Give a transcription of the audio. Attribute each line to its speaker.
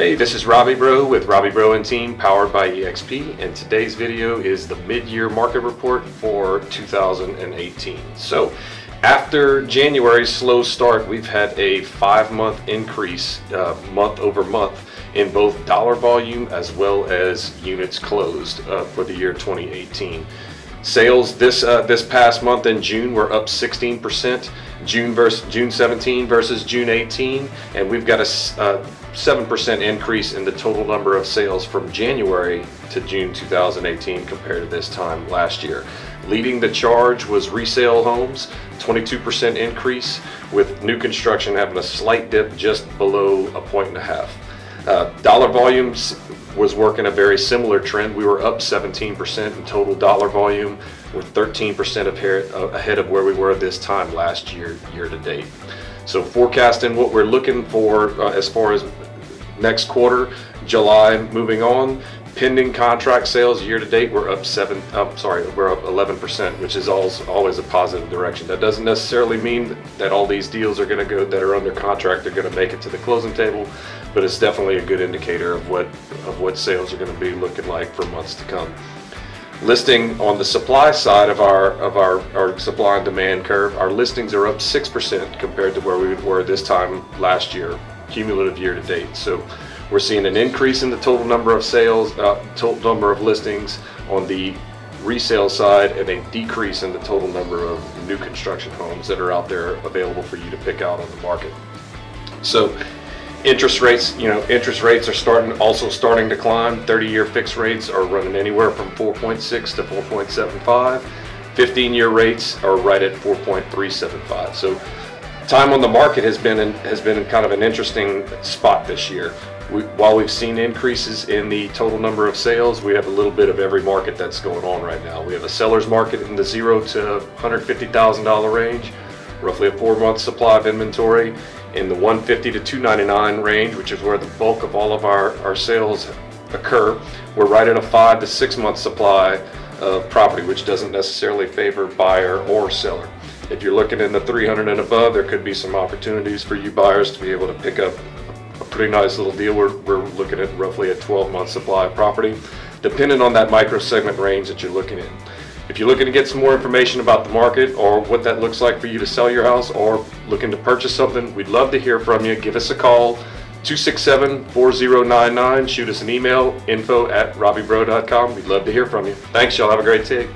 Speaker 1: Hey, this is Robbie Breaux with Robbie Breaux and Team powered by EXP and today's video is the mid-year market report for 2018. So after January's slow start, we've had a five-month increase uh, month over month in both dollar volume as well as units closed uh, for the year 2018. Sales this uh, this past month in June were up 16%. June versus June 17 versus June 18, and we've got a 7% uh, increase in the total number of sales from January to June 2018 compared to this time last year. Leading the charge was resale homes, 22% increase, with new construction having a slight dip just below a point and a half. Uh, dollar volumes was working a very similar trend. We were up 17% in total dollar volume with 13% ahead of where we were this time last year, year to date. So forecasting what we're looking for uh, as far as next quarter, July moving on, pending contract sales year to date we're up seven I'm sorry we're up 11% which is always always a positive direction that doesn't necessarily mean that all these deals are going to go that are under contract are going to make it to the closing table but it's definitely a good indicator of what of what sales are going to be looking like for months to come. Listing on the supply side of our of our, our supply and demand curve, our listings are up 6% compared to where we were this time last year, cumulative year to date. So we're seeing an increase in the total number of sales, uh, total number of listings on the resale side and a decrease in the total number of new construction homes that are out there available for you to pick out on the market. So interest rates, you know, interest rates are starting also starting to climb. 30-year fixed rates are running anywhere from 4.6 to 4.75. 15-year rates are right at 4.375. So time on the market has been in, has been in kind of an interesting spot this year. We, while we've seen increases in the total number of sales, we have a little bit of every market that's going on right now. We have a seller's market in the zero to $150,000 range, roughly a four-month supply of inventory in the 150 to 299 range, which is where the bulk of all of our, our sales occur. We're right at a five to six month supply of property, which doesn't necessarily favor buyer or seller. If you're looking in the 300 and above, there could be some opportunities for you buyers to be able to pick up a pretty nice little deal. We're, we're looking at roughly a 12 month supply of property, depending on that micro segment range that you're looking in. If you're looking to get some more information about the market or what that looks like for you to sell your house or looking to purchase something, we'd love to hear from you. Give us a call, 267-4099. Shoot us an email, info at robbiebreaux.com. We'd love to hear from you. Thanks, y'all. Have a great day.